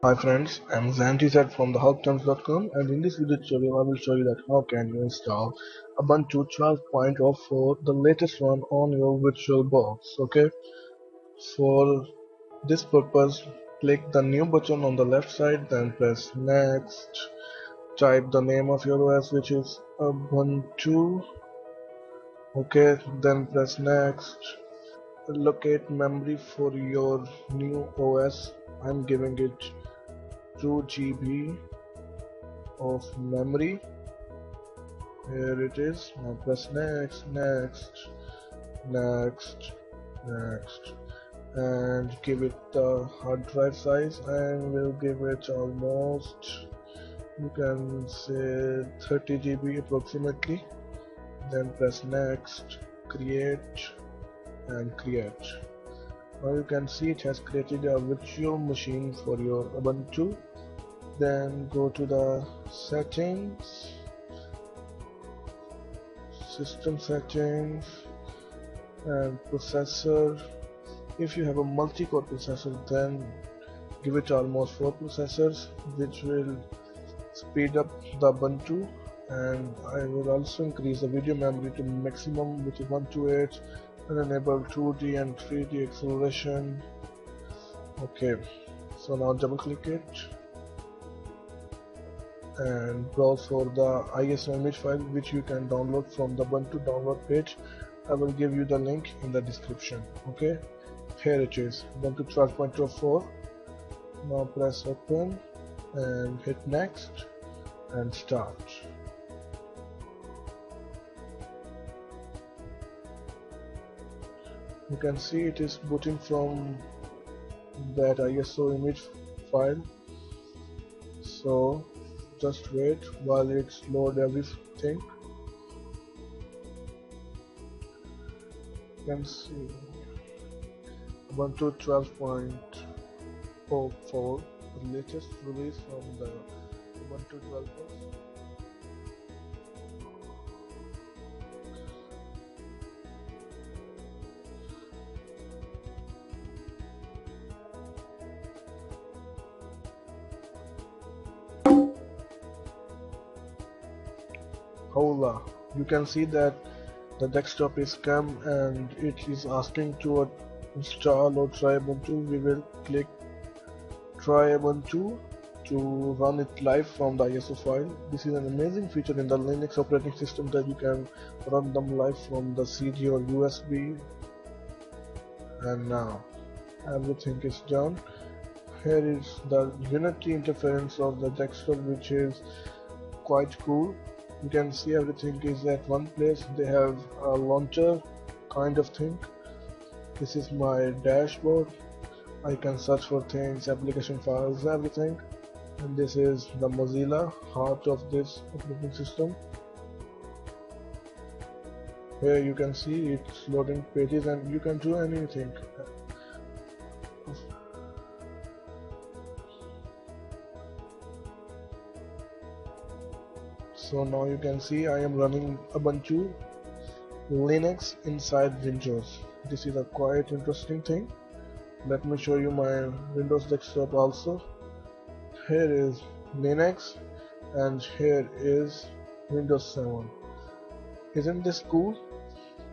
Hi friends, I'm Zaingz from thehelptimes.com and in this video tutorial I will show you that how can you install Ubuntu 12.04 the latest one on your VirtualBox okay? For this purpose click the new button on the left side then press next. Type the name of your OS which is Ubuntu okay? Then press next. Locate memory for your new OS I'm giving it 2 GB of memory. Here it is. Now press next next next next. And give it the hard drive size and we'll give it almost you can say 30 GB approximately. Then press next create and create now you can see it has created a virtual machine for your Ubuntu. Then go to the settings. System settings and processor. If you have a multi-core processor then give it almost four processors which will speed up the Ubuntu. And I will also increase the video memory to maximum which is 128 and enable 2D and 3D acceleration. Okay so now double click it. And browse for the ISO image file which you can download from the Ubuntu download page. I will give you the link in the description okay? Here it is Ubuntu 12.04 now press open and hit next and start you can see it is booting from that ISO image file. So just wait while it's load everything. You can see. Ubuntu 12.04 the latest release from the Ubuntu 12 Hola you can see that the desktop is come and it is asking to install or try Ubuntu. We will click try Ubuntu to run it live from the ISO file. This is an amazing feature in the Linux operating system that you can run them live from the CD or USB and now everything is done. Here is the Unity interference of the desktop which is quite cool you can see everything is at one place. They have a launcher kind of thing. This is my dashboard. I can search for things application files everything. And this is the Mozilla heart of this operating system. Here you can see it's loading pages and you can do anything so now you can see I am running Ubuntu Linux inside Windows. This is a quite interesting thing. Let me show you my Windows desktop also. Here is Linux and here is Windows 7 isn't this cool